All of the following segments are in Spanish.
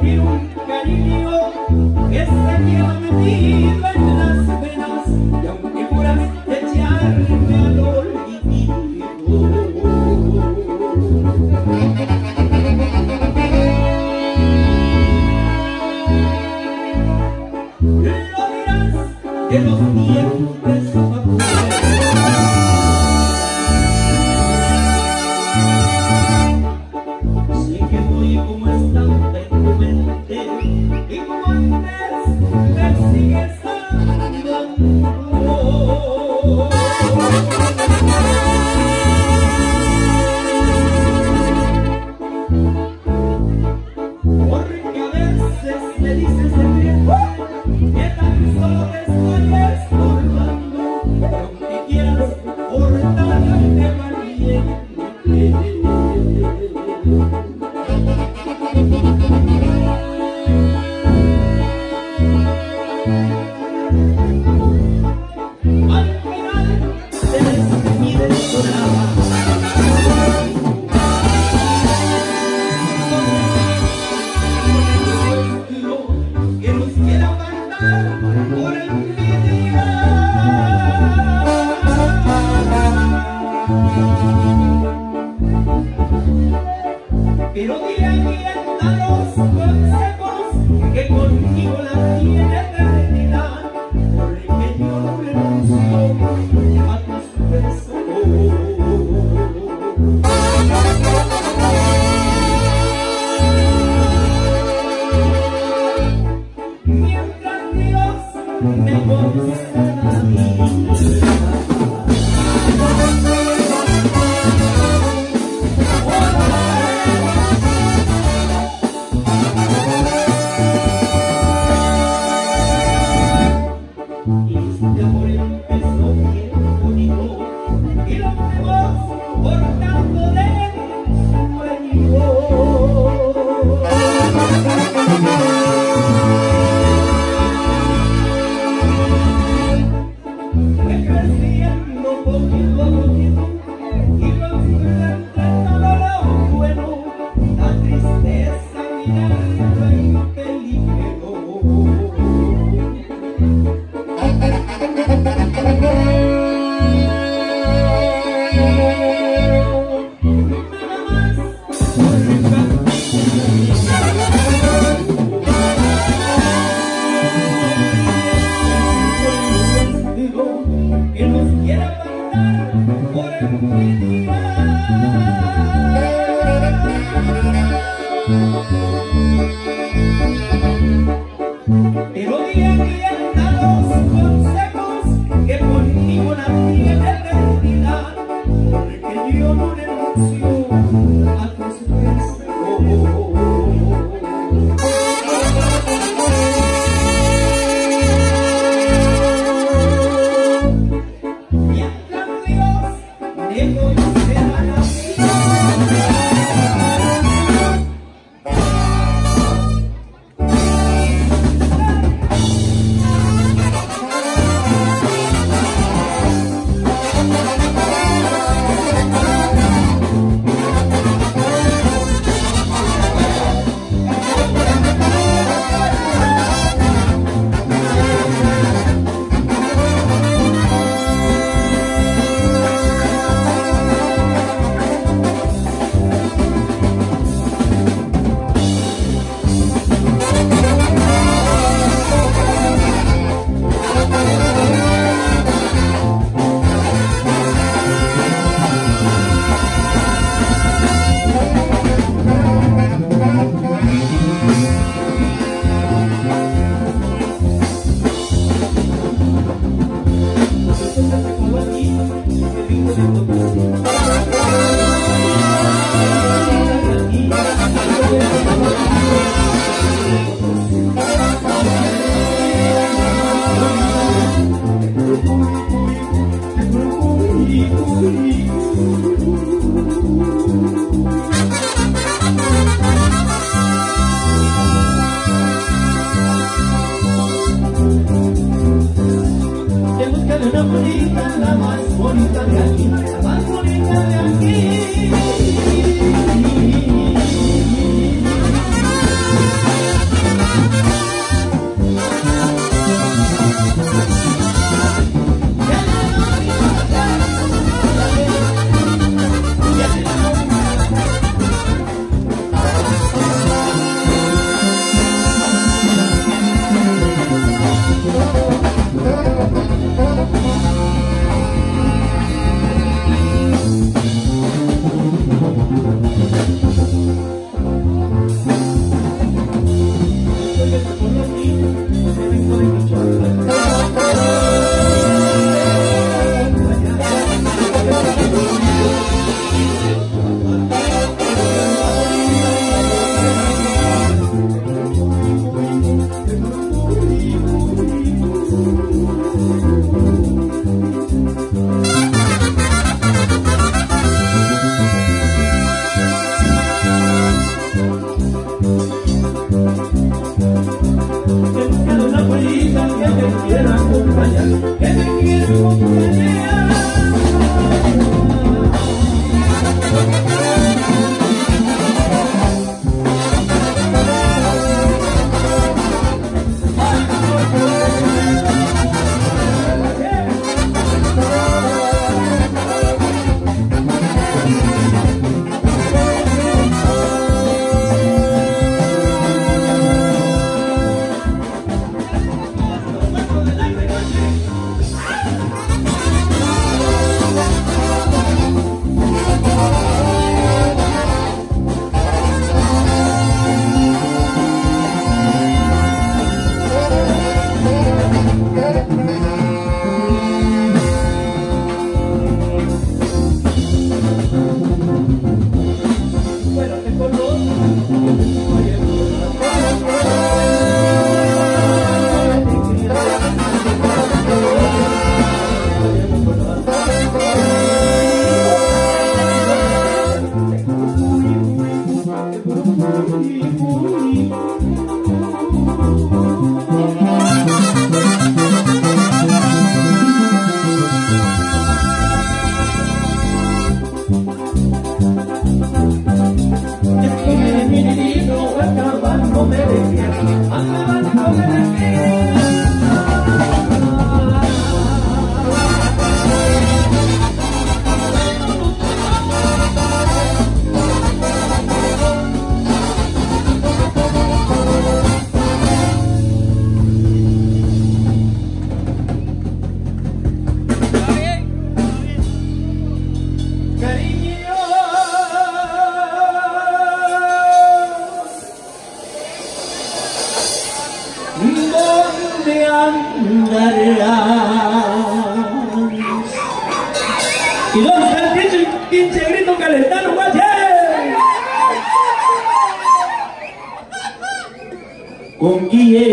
cariño que se lleva metido Yes, yes, yes. Thank. Kongiye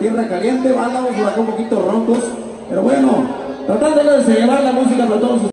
Tierra Caliente, andamos por acá un poquito roncos, pero bueno, tratando de llevar la música para todos